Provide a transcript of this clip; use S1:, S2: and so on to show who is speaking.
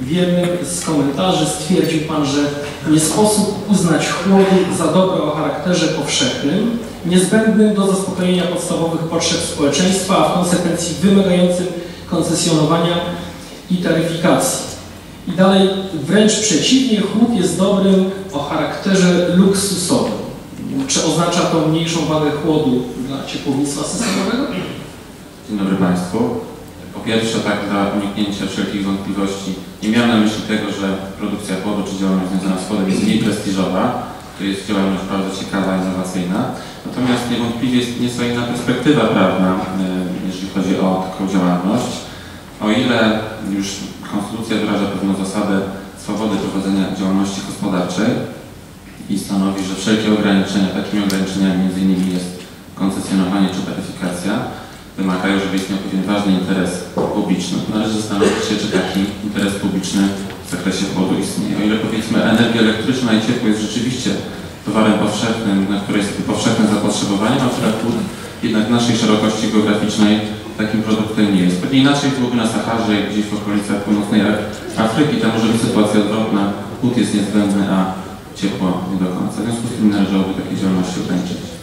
S1: W jednym z komentarzy stwierdził Pan, że nie sposób uznać chłodu za dobro o charakterze powszechnym, niezbędnym do zaspokojenia podstawowych potrzeb społeczeństwa, a w konsekwencji wymagającym koncesjonowania i taryfikacji. I dalej, wręcz przeciwnie, chłód jest dobrym o charakterze luksusowym. Czy oznacza to mniejszą wagę chłodu dla ciepłownictwa systemowego?
S2: Dzień dobry Państwu. Po pierwsze, tak dla uniknięcia wszelkich wątpliwości, nie miałem na myśli tego, że produkcja chłodu czy działalność związana z chłodem jest mniej prestiżowa. To jest działalność bardzo ciekawa, innowacyjna. Natomiast niewątpliwie jest nieco inna perspektywa prawna, e, jeżeli chodzi o taką działalność. O ile już konstytucja wyraża pewną zasadę swobody prowadzenia działalności gospodarczej i stanowi, że wszelkie ograniczenia, takimi ograniczeniami innymi jest koncesjonowanie czy wymagają, żeby istniał pewien ważny interes publiczny. Należy zastanowić się, czy taki interes publiczny w zakresie chłodu istnieje. O ile powiedzmy energia elektryczna i ciepło jest rzeczywiście towarem powszechnym, na które jest powszechne zapotrzebowanie, a która chłód jednak w naszej szerokości geograficznej takim produktem nie jest. Pewnie inaczej byłoby na Saharze, gdzieś w okolicach północnej Afryki, tam może być sytuacja odwrotna, chłód jest niezbędny, a ciepło nie do końca. W związku z tym należałoby takiej działalności ograniczyć.